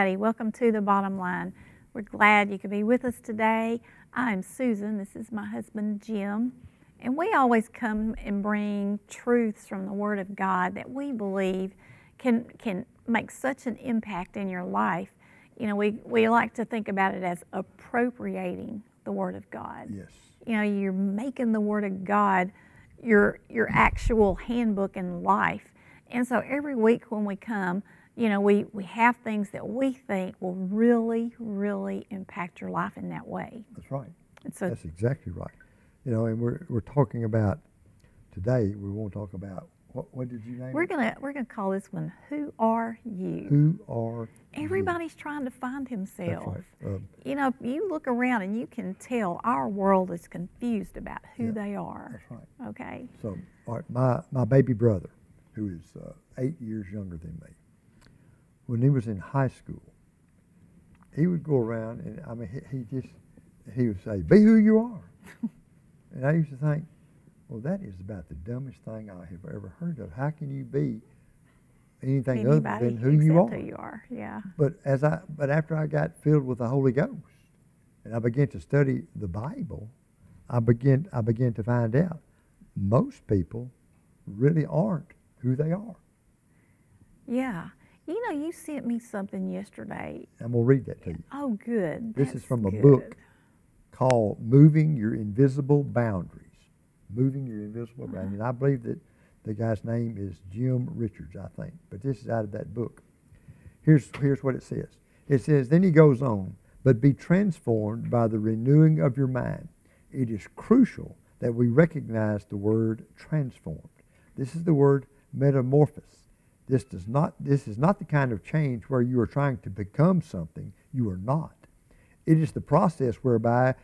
everybody. Welcome to the bottom line. We're glad you could be with us today. I'm Susan. This is my husband, Jim. And we always come and bring truths from the Word of God that we believe can, can make such an impact in your life. You know, we, we like to think about it as appropriating the Word of God. Yes. You know, you're making the Word of God your, your actual handbook in life. And so every week when we come, you know, we, we have things that we think will really, really impact your life in that way. That's right. And so That's exactly right. You know, and we're, we're talking about today, we won't talk about what, what did you name we're it? gonna we're gonna call this one "Who Are You?" Who are you? Everybody's trying to find That's himself. right. Um, You know, you look around and you can tell our world is confused about who Yeah, they are. that's right. Okay. So, all right, my, my baby brother, who is uh, eight years younger than me, when he was in high school, he would go around and I mean, he, he just, he would say, be who you are. and I used to think, well, that is about the dumbest thing I have ever heard of. How can you be anything other than who you are? Who you are. Yeah. But as I, but after I got filled with the Holy Ghost, and I began to study the Bible, I began, I began to find out most people really aren't who they are. Yeah. You know, you sent me something yesterday. I'm gonna read that to you. Oh, good. This is from a good. book called "Moving Your Invisible Boundaries." Moving your invisible Uh-huh. boundaries. And I believe that the guy's name is Jim Richards, I think. But this is out of that book. Here's here's what it says. It says, then he goes on, but be transformed by the renewing of your mind. It is crucial that we recognize the word transformed. This is the word metamorphosis. This does not this is not the kind of change where you are trying to become something you are not. It is the process whereby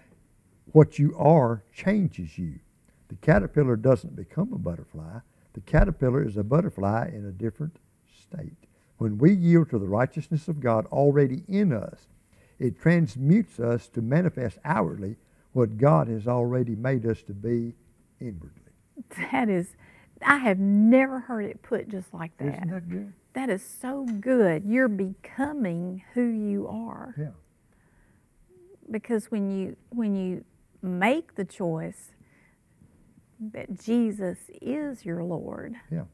what you are changes you. The caterpillar doesn't become a butterfly. The caterpillar is a butterfly in a different state. When we yield to the righteousness of God already in us, it transmutes us to manifest outwardly what God has already made us to be inwardly. That is, I have never heard it put just like that. Isn't that good? That is so good. You're becoming who you are. Yeah. because when you when you make the choice that Jesus is your Lord, Yeah.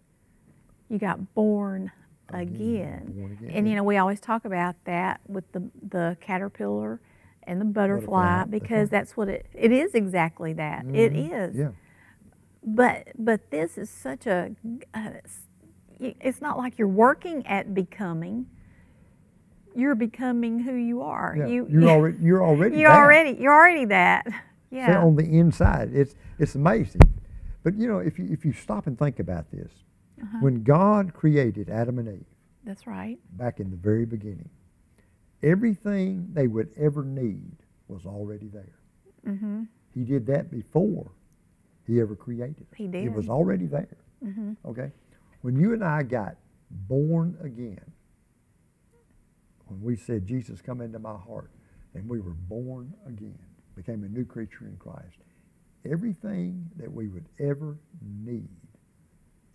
you got born Again, again. born again. And you know, we always talk about that with the the caterpillar and the butterfly, Butterfly, because right. that's what it it is exactly that. It Mhm. is. Yeah. But but this is such a uh, it's not like you're working at becoming. You're becoming who you are. yeah. You you're already you're already you're that. already you're already that. Yeah. on the inside. It's it's amazing. But you know, if you if you stop and think about this, Uh-huh. when God created Adam and Eve That's right. back in the very beginning, everything they would ever need was already there. Mm-hmm. He did that before he ever created. He It was already there. Mm-hmm. Okay? When you and I got born again, when we said, Jesus, come into my heart, and we were born again, became a new creature in Christ, everything that we would ever need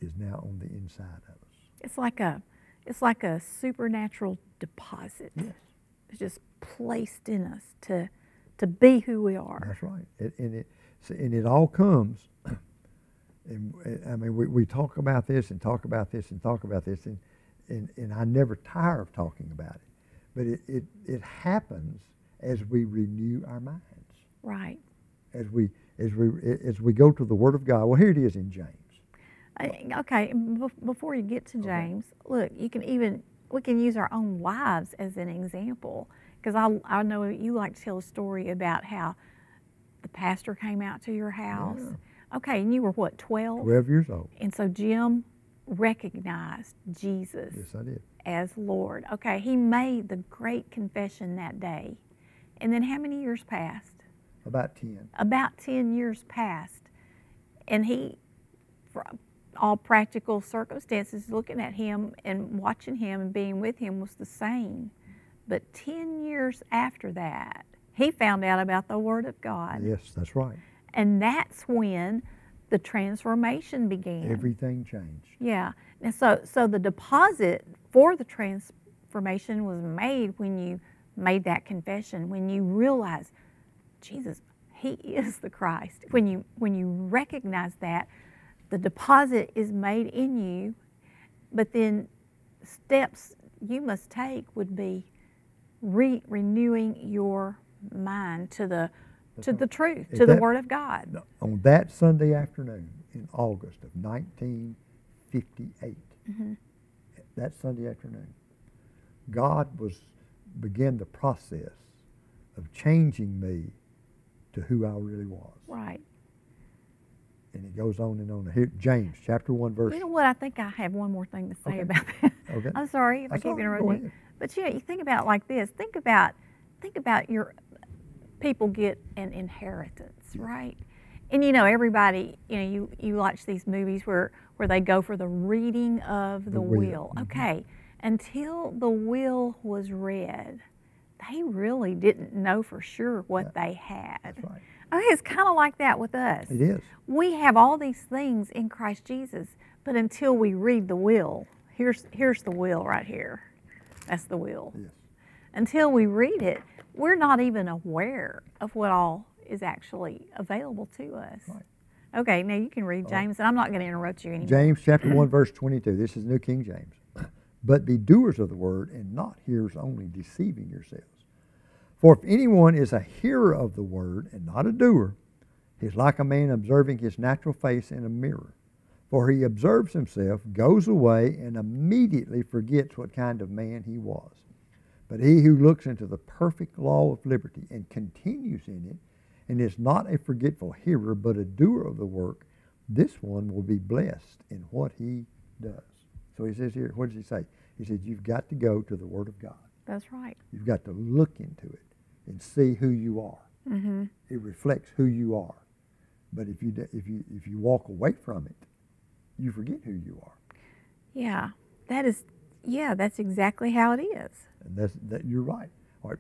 is now on the inside of us. It's like a it's like a supernatural deposit. Yes. It's just placed in us to to be who we are. That's right. It, and it and it all comes. And uh, I mean, we, we talk about this and talk about this and talk about this, and, and, and I never tire of talking about it. But it, it, it happens as we renew our minds, Right. as we as we as we go to the Word of God. Well, here it is in James. I- Okay, bef- before you get to Okay. James, look, you can even we can use our own lives as an example because I I know you like to tell a story about how the pastor came out to your house. Okay, and you were what, 12? Twelve years old. And so Jim recognized Jesus Yes, I did. as Lord. Okay, he made the great confession that day. And then how many years passed? About ten. About 10 years passed. And he, for all practical circumstances, looking at him and watching him and being with him was the same. But 10 years after that, he found out about the Word of God. Yes, that's right. And that's when the transformation began. Everything changed. Yeah. And so, so the deposit for the transformation was made when you made that confession, when you realize, Jesus, He is the Christ. When you when you recognize that, the deposit is made in you, but then steps you must take would be re- renewing your mind to the to the truth, to the Word of God. On that Sunday afternoon in August of 1958, Mm-hmm. that Sunday afternoon, God was began the process of changing me to who I really was. Right. And it goes on and on. Here, James chapter one verse. You know what? I think I have one more thing to say Okay. about that. Okay. I'm sorry if That's I all keep interrupting. But you know, you think about it like this. Think about think about your people get an inheritance, right? And you know, everybody, you know, you, you watch these movies where, where they go for the reading of the, The will. will, mhm. Okay. Until the will was read, they really didn't know for sure what they had. That's right. Mean, it's kind of like that with us. It is. We have all these things in Christ Jesus, but until we read the will, here's here's the will right here. That's the will. Yes. Until we read it, we're not even aware of what all is actually available to us. Right. Okay, now you can read. James, and I'm not going to interrupt you anymore. James chapter 1 verse 22. This is New King James. But be doers of the word and not hearers only, deceiving yourselves. For if anyone is a hearer of the word and not a doer, he is like a man observing his natural face in a mirror. For he observes himself, goes away, and immediately forgets what kind of man he was. But he who looks into the perfect law of liberty and continues in it, and is not a forgetful hearer, but a doer of the work, this one will be blessed in what he does. So he says here, what does he say? He says, you've got to go to the Word of God. That's right. You've got to look into it and see who you are. Mm-hmm. It reflects who you are. But if you, if you, if you walk away from it, you forget who you are. Yeah, that is. Yeah, that's exactly how it is. And that's, that, you're right.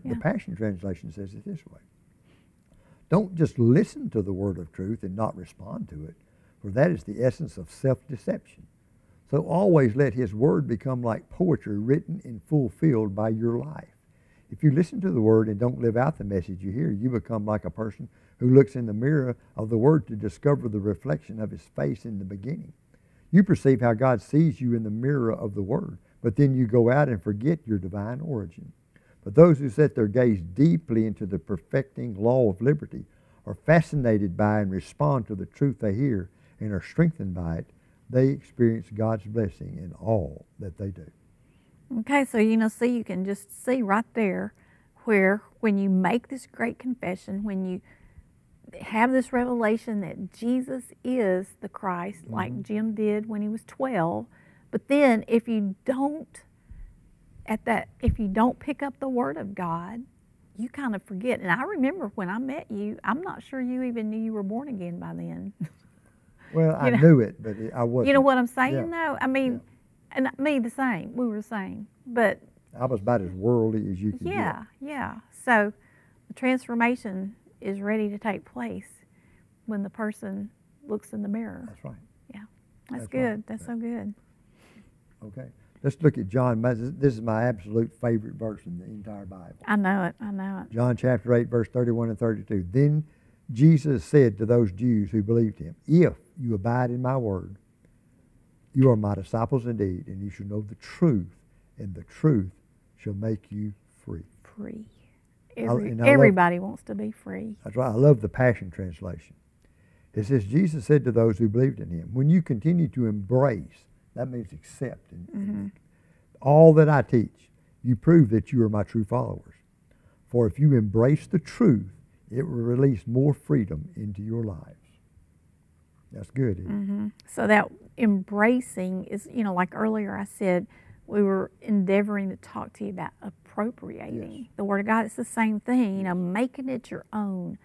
Yeah. The Passion Translation says it this way. Don't just listen to the word of truth and not respond to it, for that is the essence of self-deception. So always let his word become like poetry written and fulfilled by your life. If you listen to the word and don't live out the message you hear, you become like a person who looks in the mirror of the word to discover the reflection of his face in the beginning. You perceive how God sees you in the mirror of the word, but then you go out and forget your divine origin. But those who set their gaze deeply into the perfecting law of liberty are fascinated by and respond to the truth they hear and are strengthened by it. They experience God's blessing in all that they do. Okay, so you know, see, you can just see right there where when you make this great confession, when you have this revelation that Jesus is the Christ, like mm-hmm. Jim did when he was 12, but then if you don't at that if you don't pick up the word of God, you kind of forget. And I remember when I met you, I'm not sure you even knew you were born again by then. Well, I know- knew it, but I wasn't. you know what I'm saying Yeah. though? I mean, and me the same. We were the same. But I was about as worldly as you could Yeah, yeah. So the transformation is ready to take place when the person looks in the mirror. That's right. That's, that's right. good. That's so good. Okay. Let's look at John. This is my absolute favorite verse in the entire Bible. I know it. I know it. John chapter 8, verse 31 and 32. Then Jesus said to those Jews who believed him, If you abide in my word, you are my disciples indeed, and you shall know the truth, and the truth shall make you free. Free. Every, I love- everybody wants to be free. That's right. I love the Passion Translation. It says, Jesus said to those who believed in him, When you continue to embrace, that means accept, and, and all that I teach, you prove that you are my true followers. For if you embrace the truth, it will release more freedom into your lives. That's good. isn't it? hmm So that embracing is, you know, like earlier I said, we were endeavoring to talk to you about appropriating Yes. the Word of God. It's the same thing, you know, making it your own.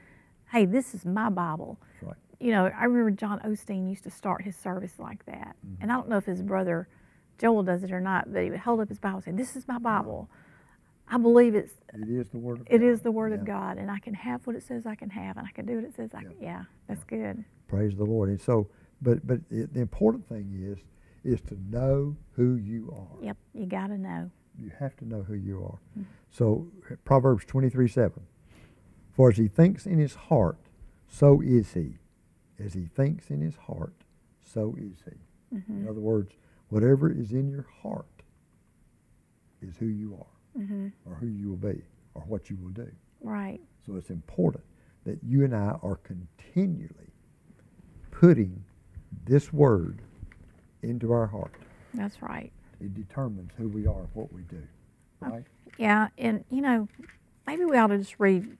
Hey, this is my Bible. That's right. You know, I remember John Osteen used to start his service like that. And I don't know if his brother Joel does it or not, but he would hold up his Bible and say, This is my Bible. I believe it's It is the word of it God. is the word of God and I can have what it says I can have and I can do what it says I can yeah, that's good. Praise the Lord. And so, but but it, the important thing is is to know who you are. Yep, you gotta know. You have to know who you are. Mm-hmm. So Proverbs 23 7. For as he thinks in his heart, so is he. As he thinks in his heart, so is he. Mm-hmm. In other words, whatever is in your heart is who you are, mm-hmm. or who you will be, or what you will do. Right. So it's important that you and I are continually putting this word into our heart. That's right. It determines who we are and what we do. Right? Yeah, and you know, maybe we ought to just read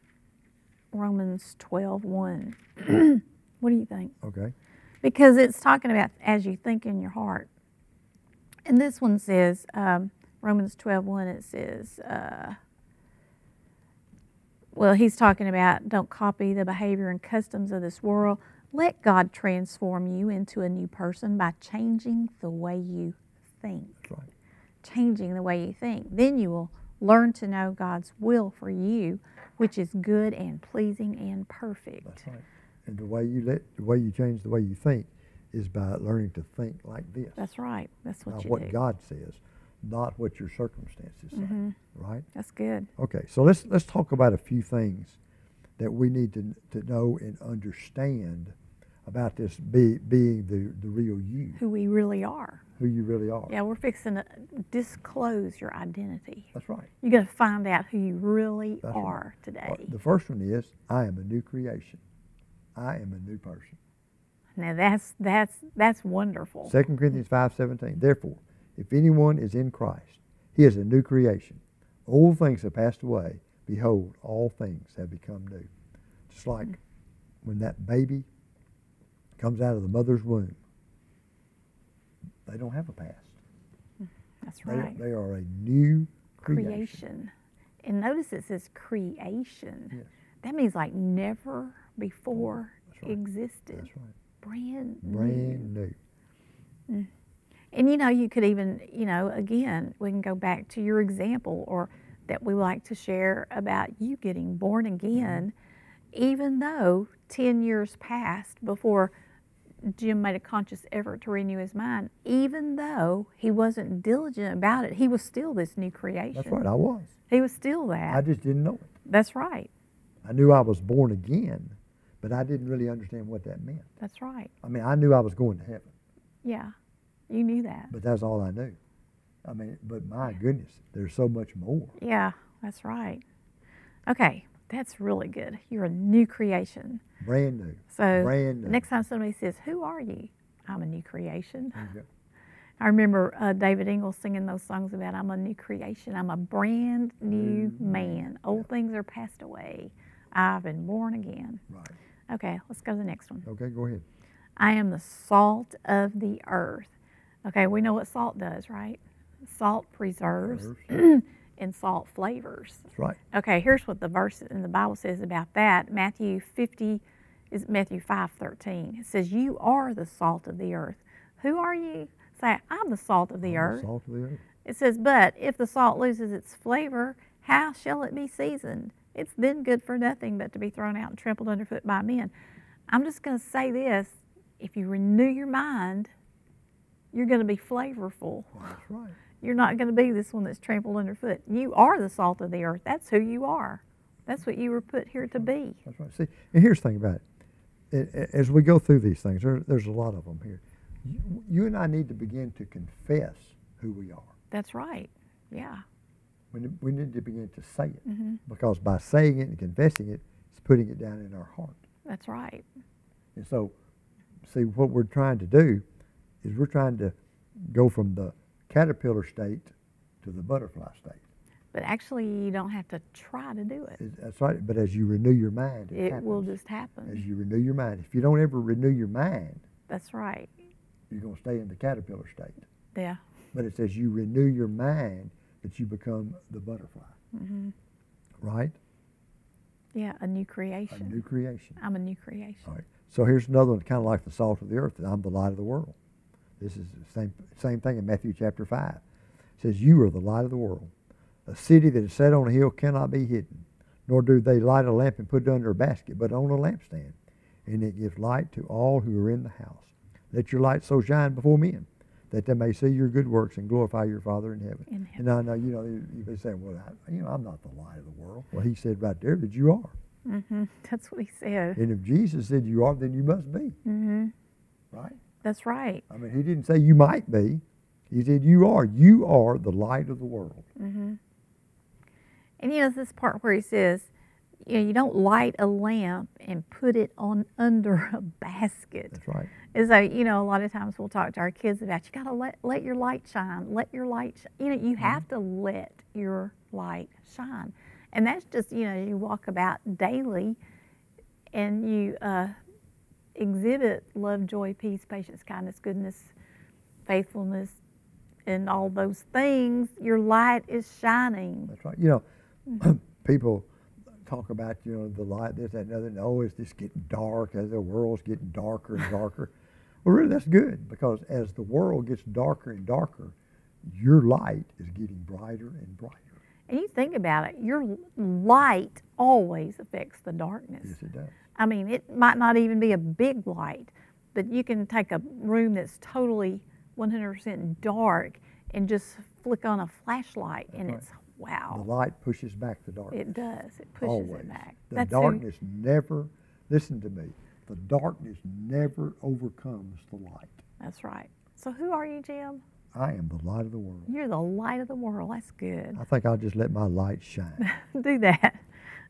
Romans 12 1. what do you think? Okay. Because it's talking about as you think in your heart. And this one says, um, Romans 12 1, it says, uh, well, he's talking about don't copy the behavior and customs of this world. Let God transform you into a new person by changing the way you think. That's right. Changing the way you think. Then you will learn to know God's will for you, which is good and pleasing and perfect. That's right. And the way you let the way you change the way you think is by learning to think like this. That's right. That's what what do. God says, not what your circumstances mm-hmm. say. Right? That's good. Okay, so let's let's talk about a few things that we need to to know and understand about this be, being the, the real you. Who we really are. Who you really are. Yeah, we're fixing to disclose your identity. That's right. You're going to find out who you really That's are right. today. Well, the first one is I am a new creation. I am a new person. Now that's that's that's wonderful. 2 Corinthians 5:17. Therefore, if anyone is in Christ, he is a new creation. Old things have passed away. Behold, all things have become new. Just like mm. when that baby comes out of the mother's womb, they don't have a past. That's right. They, they are a new creation. creation. And notice it says creation. Yes. That means like never before right. existed. That's right. Brand new. Brand new. Mm. And you know, you could even, you know, again, we can go back to your example or that we like to share about you getting born again, mm-hmm. even though 10 years passed before Jim made a conscious effort to renew his mind, even though he wasn't diligent about it, he was still this new creation. That's right, I was. He was still that. I just didn't know it. That's right. I knew I was born again, but I didn't really understand what that meant. That's right. I mean, I knew I was going to heaven. Yeah, you knew that. But that's all I knew. I mean, but my goodness, there's so much more. Yeah, that's right. Okay, that's really good. You're a new creation. Brand new. So Brand new. next time somebody says, "Who are you?" I'm a new creation. I remember uh, David Ingles singing those songs about I'm a new creation. I'm a brand new mm-hmm. man. Old yeah. things are passed away. I've been born again. Right. Okay, let's go to the next one. Okay, go ahead. I am the salt of the earth. Okay, we know what salt does, right? Salt preserves and salt flavors. That's right. Okay, here's what the verse in the Bible says about that. Matthew 50 is Matthew 5:13. It says, "You are the salt of the earth." Who are you? Say, "I'm the salt of the I'm earth." The salt of the earth. It says, "But if the salt loses its flavor, how shall it be seasoned? It's then good for nothing but to be thrown out and trampled underfoot by men." I'm just going to say this: if you renew your mind, you're going to be flavorful. That's right. You're not going to be this one that's trampled underfoot. You are the salt of the earth. That's who you are. That's what you were put here to be. That's right. See, and here's the thing about it. As we go through these things, there, there's a lot of them here. You, you, and I need to begin to confess who we are. That's right. Yeah. We, we need to begin to say it mm-hmm. because by saying it and confessing it, it's putting it down in our heart. That's right. And so, see, what we're trying to do is we're trying to go from the caterpillar state to the butterfly state. But actually, you don't have to try to do it. That's right. But as you renew your mind, it, it will just happen. As you renew your mind. If you don't ever renew your mind, that's right. You're going to stay in the caterpillar state. Yeah. But it's as you renew your mind that you become the butterfly. Mm-hmm. Right? Yeah, a new creation. A new creation. I'm a new creation. All right. So here's another one, kind of like the salt of the earth. I'm the light of the world. This is the same, same thing in Matthew chapter 5. It says, You are the light of the world. A city that is set on a hill cannot be hidden, nor do they light a lamp and put it under a basket, but on a lampstand, and it gives light to all who are in the house. Let your light so shine before men that they may see your good works and glorify your Father in heaven. In And I know, you know, you, you may say, well, I, you know, I'm not the light of the world. Well, he said right there that you are. Mm-hmm. That's what he said. And if Jesus said you are, then you must be, Mm-hmm. right? That's right. I mean, he didn't say you might be. He said you are. You are the light of the world. Mm-hmm. And you know this part where he says, you know, you don't light a lamp and put it on under a basket. That's right. And that you know, a lot of times we'll talk to our kids about you got to let let your light shine. Let your light, sh-. you know, you have to let your light shine, and that's just you know you walk about daily, and you uh, exhibit love, joy, peace, patience, kindness, goodness, faithfulness, and all those things. Your light is shining. That's right. You Mm-hmm. know, people talk about, you know, the light, this, that, and the other. No, it's just getting dark as the world's getting darker and darker. Well, really, that's good because as the world gets darker and darker, your light is getting brighter and brighter. And you think about it, your light always affects the darkness. Yes, it does. I mean, it might not even be a big light, but you can take a room that's totally 100% dark and just flick on a flashlight, and right. it's wow. The light pushes back the darkness. It does. It pushes Always. it back. The That's who- darkness never, listen to me, the darkness never overcomes the light. that's right. So who are you, Jim? I am the light of the world. You're the light of the world. That's good. I think I'll just let my light shine. Do that.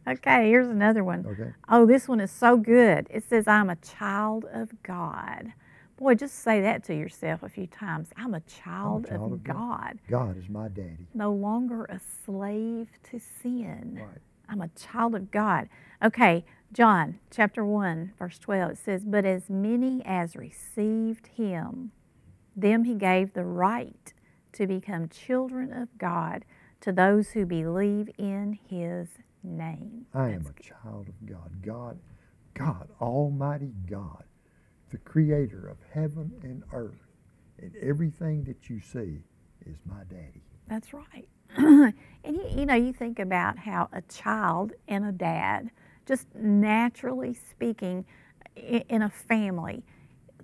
Okay, here's another one. Okay? Oh, this one is so good. It says, I'm a child of God. Boy, just say that to yourself a few times. I'm a child, child of, of God. God. God is my daddy. no longer a slave to sin. Right. I'm a child of God. Okay, John chapter 1, verse 12, it says, But as many as received him, them he gave the right to become children of God to those who believe in his name. I am a child of God. God, God, Almighty God, the creator of heaven and earth, and everything that you see is my daddy. That's right. and you, you know, you think about how a child and a dad, just naturally speaking, in a family,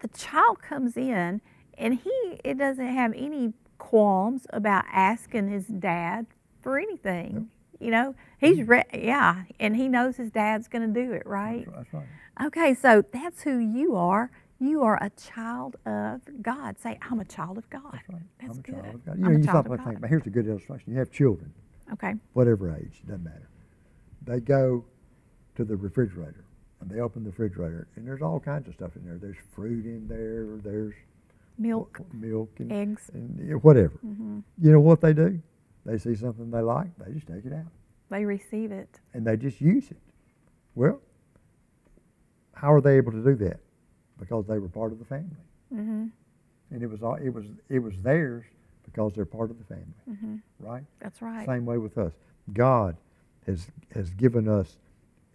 the child comes in and he it doesn't have any qualms about asking his dad for anything. You know, he's mm-hmm. re- yeah, and he knows his dad's going to do it, right? That's, that's right. Okay, so that's who you are. You are a child of God. Say, I'm a child of God. That's right. That's I'm a good. child of God. You know, you stop and think here's a good illustration. You have children, Okay. whatever age, doesn't matter. They go to the refrigerator and they open the refrigerator and there's all kinds of stuff in there. There's fruit in there, there's Milk, milk and, eggs. and whatever. hmm You know what they do? They see something they like, they just take it out. They receive it. and they just use it. Well, how are they able to do that? Because they were part of the family, hmm and it was all, it was it was theirs because they're part of the family, hmm right? That's right. Same way with us. God has has given us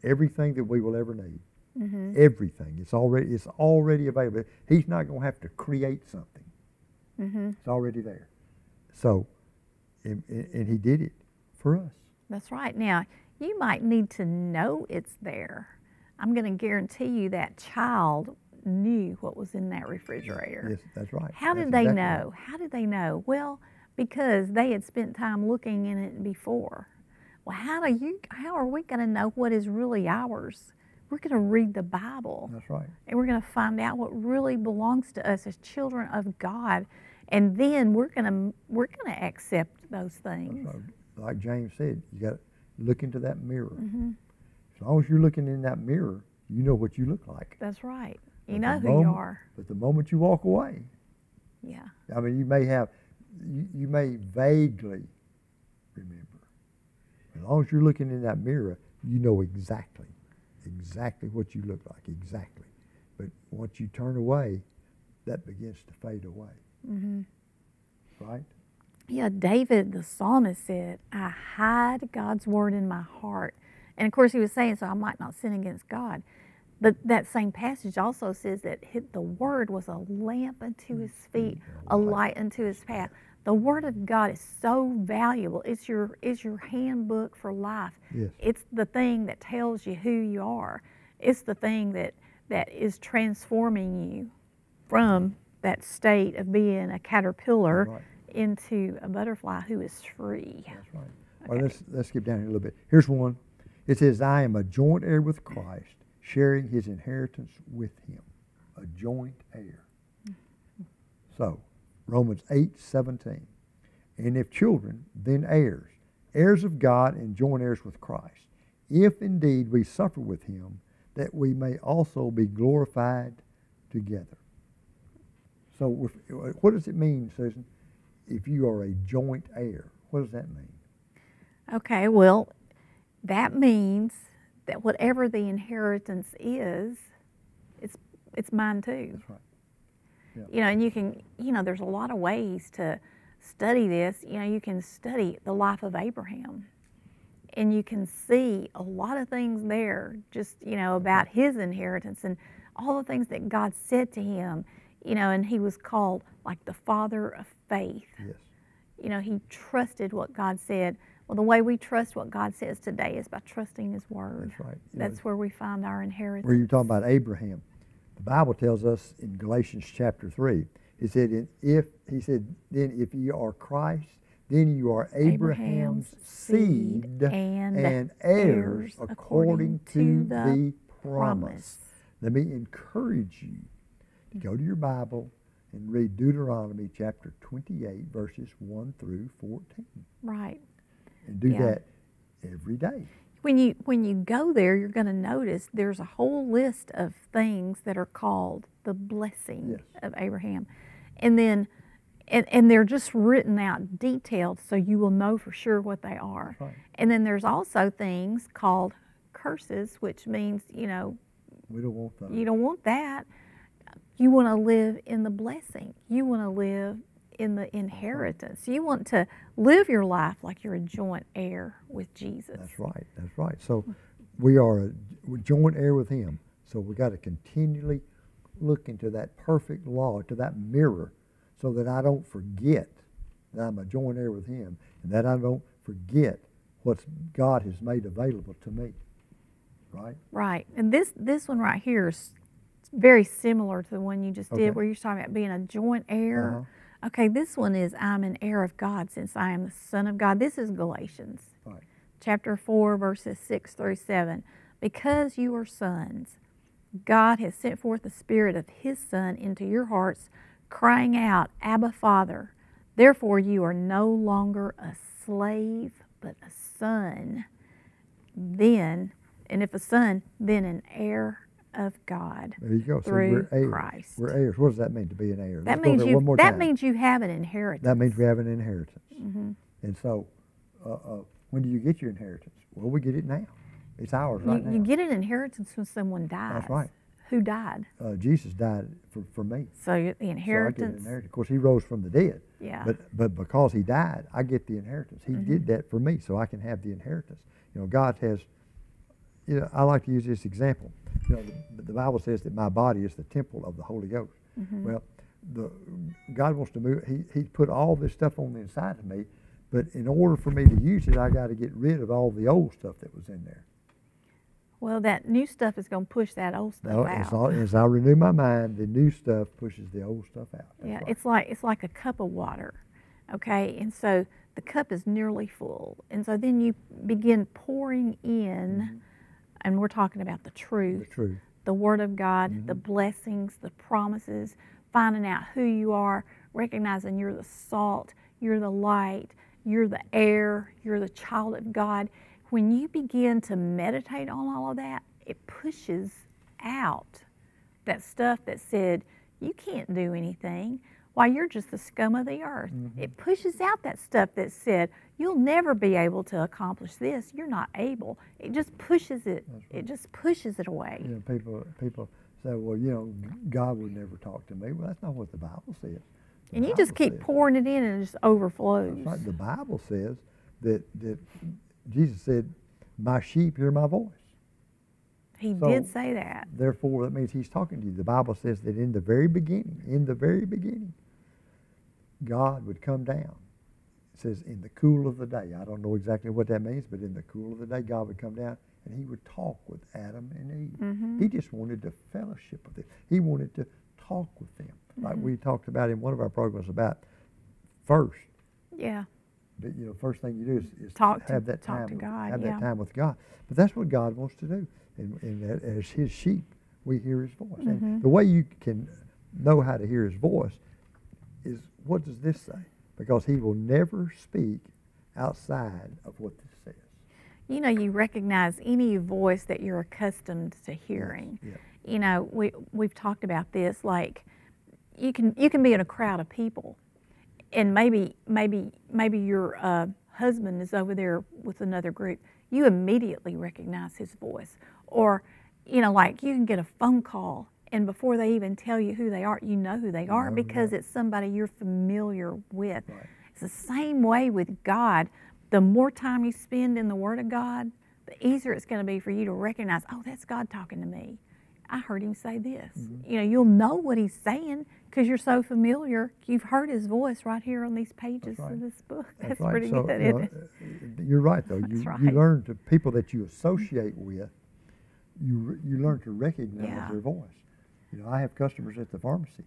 everything that we will ever need. hmm Everything. It's already it's already available. He's not going to have to create something. hmm It's already there. So, and, and He did it for us. That's right. Now, you might need to know it's there. I'm going to guarantee you that child knew what was in that refrigerator. Yes, that's right. How That's did they exactly right. know? How did they know? Well, because they had spent time looking in it before. Well, how do you how are we going to know what is really ours? We're going to read the Bible. That's right. and we're going to find out what really belongs to us as children of God, and then we're going to we're going to accept those things. So, like James said, you got to look into that mirror. hmm As long as you're looking in that mirror, you know what you look like. That's right. You But know who you are. But the moment you walk away, Yeah. I mean, you may have, you, you may vaguely remember. As long as you're looking in that mirror, you know exactly, exactly what you look like, exactly. But once you turn away, that begins to fade away, hmm right? Yeah. David, the psalmist, said, "I hide God's word in my heart," and of course, he was saying, "So I might not sin against God." But that same passage also says that the word was a lamp unto his feet, a light unto his path. The word of God is so valuable. It's your it's your handbook for life. Yes. It's the thing that tells you who you are. It's the thing that that is transforming you from that state of being a caterpillar Right. into a butterfly who is free. That's right. All right, let's, let's skip down here a little bit. Here's one. It says, I am a joint heir with Christ, sharing his inheritance with him. A joint heir. Mm-hmm. So, Romans 8, 17. And if children, then heirs, heirs of God and joint heirs with Christ, if indeed we suffer with him, that we may also be glorified together. So, what does it mean, Susan, if you are a joint heir? What does that mean? Okay, well, that means that whatever the inheritance is, it's it's mine too. That's right. Yeah. You know, and you can, you know, there's a lot of ways to study this. You know, you can study the life of Abraham, and you can see a lot of things there, just you know, about his inheritance and all the things that God said to him. You know, and he was called like the father of faith. Yes. You know, he trusted what God said. Well, the way we trust what God says today is by trusting His Word. That's right. You That's where we find our inheritance. where you're talking about Abraham. The Bible tells us in Galatians chapter 3, he said, if, he said, then if you are Christ, then you are Abraham's, Abraham's seed, seed and heirs according according to the promise. promise. Let me encourage you to go to your Bible and read Deuteronomy chapter 28, verses 1 through 14. Right. And do Yeah. that every day. When you when you go there, you're going to notice there's a whole list of things that are called the blessing Yes. of Abraham, and then. And, and they're just written out detailed so you will know for sure what they are. Right. And then there's also things called curses, which means, you know, We don't want that. You don't want that. You want to live in the blessing. You want to live in the inheritance. You want to live your life like you're a joint heir with Jesus. That's right. That's right. So we are a joint heir with Him. So we got to continually look into that perfect law, to that mirror, so that I don't forget that I'm a joint heir with Him, and that I don't forget what God has made available to me. Right? Right. And this this one right here is very similar to the one you just Okay. did where you're talking about being a joint heir. Uh-huh. Okay, this one is I'm an heir of God since I am the son of God. This is Galatians. Right. chapter 4, verses 6 through 7. Because you are sons, God has sent forth the Spirit of His Son into your hearts, crying out, Abba, Father. Therefore, you are no longer a slave, but a son. Then, and if a son, then an heir of God There you go. So through we're heirs. Christ. We're heirs. What does that mean to be an heir? that Let's means you. That means you have an inheritance. That means we have an inheritance. Mm-hmm. And so, uh, uh, when do you get your inheritance? Well, we get it now. It's ours you, right now. you get an inheritance when someone dies. That's right. Who died? uh, Jesus died for, for me. So the So I get an inheritance. inheritance. Of course, he rose from the dead. Yeah. But but because he died, I get the inheritance. He did that for me, so I can have the inheritance. You know, God has. You know, I like to use this example. You know, the, the Bible says that my body is the temple of the Holy Ghost. Mm-hmm. Well, the God wants to move. He He put all this stuff on the inside of me, but in order for me to use it, I got to get rid of all the old stuff that was in there. Well, that new stuff is going to push that old stuff Now, out. as, I, as I renew my mind, the new stuff pushes the old stuff out. That's yeah, right. it's like it's like a cup of water, okay? And so the cup is nearly full, and so then you begin pouring in, mm-hmm. And we're talking about the truth, the truth. the Word of God, the Mm-hmm. blessings, the promises, finding out who you are, recognizing you're the salt, you're the light, you're the heir, you're the child of God. When you begin to meditate on all of that, it pushes out that stuff that said, you can't do anything. Why, you're just the scum of the earth. Mm-hmm. It pushes out that stuff that said, you'll never be able to accomplish this. You're not able. It just pushes it. It just pushes it away. People people say, well, you know, God would never talk to me. Well, that's not what the Bible says. The And you just keep says- pouring it in and it just overflows. Right. The Bible says that that Jesus said, "My sheep hear my voice." He So- did say that. Therefore, that means He's talking to you. The Bible says that in the very beginning, in the very beginning, God would come down. It says in the cool of the day. I don't know exactly what that means, but in the cool of the day, God would come down and He would talk with Adam and Eve. Mhm. He just wanted to fellowship with them. He wanted to talk with them. like Mm-hmm. we talked about in one of our programs about first. Yeah. But, you know, first thing you do is, is Talk to- have that talk time, to with- God, have yeah. that time with God. But that's what God wants to do. And, and that as His sheep, we hear His voice. Mm-hmm. And the way you can know how to hear His voice is what does this say? Because He will never speak outside of what this says. You know, you recognize any voice that you're accustomed to hearing. yeah. You know, we we've talked about this. Like, you can you can be in a crowd of people, and maybe maybe maybe your uh, husband is over there with another group. You immediately recognize his voice, or you know, like you can get a phone call, and before they even tell you who they are, you know who they are because yeah. it's somebody you're familiar with. Right. It's the same way with God. The more time you spend in the Word of God, the easier it's going to be for you to recognize, oh, that's God talking to me. I heard him say this. Mm-hmm. You know, you'll know what he's saying because you're so familiar. You've heard his voice right here on these pages right. of this book. That's, That's right. pretty so, good, you know, uh, You're right, though. You, That's you learn to people that you associate with. You you learn to recognize Yeah. their voice. You know, I have customers at the pharmacy.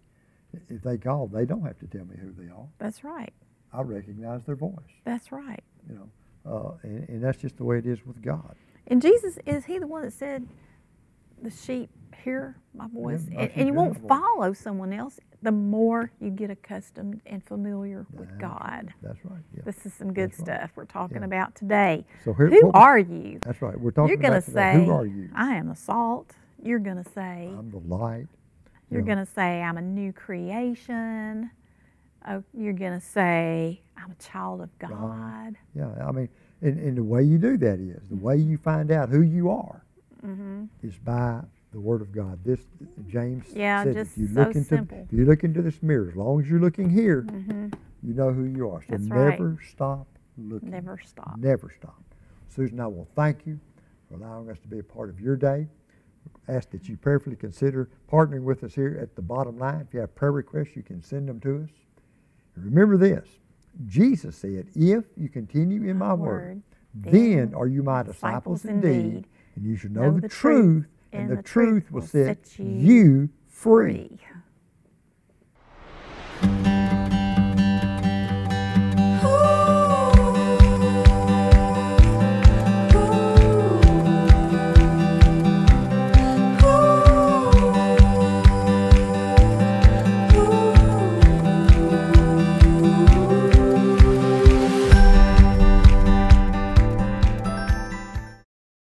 If they call, they don't have to tell me who they are. That's right. I recognize their voice. That's right. You know, uh, and, and that's just the way it is with God. And Jesus, is he the one that said, the sheep hear my voice? my and, and you won't follow someone else the more you get accustomed and familiar with That's- God. That's right. Yeah. This is some good That's right. stuff we're talking Yeah. about today. So here- Who are you? That's right. We're talking You're going to say, who are you? I am the salt. You're going to say, I'm the light. you're going to say, I'm a new creation. Oh, you're going to say, I'm a child of God. Yeah, I mean, and, and the way you do that is the way you find out who you are Mm-hmm. is by the Word of God. This James Yeah, said, just if you so look into simple. if you look into this mirror, as long as you're looking here, Mm-hmm. you know who you are. So That's right. never stop looking. Never stop. Never stop. Susan, I will thank you for allowing us to be a part of your day. Ask that you prayerfully consider partnering with us here at the bottom line. If you have prayer requests, you can send them to us. And remember this Jesus said, If you continue in my word, then then are you my disciples, disciples indeed, indeed, and you shall know, the, truth, and, the, the truth will set set you you free. free.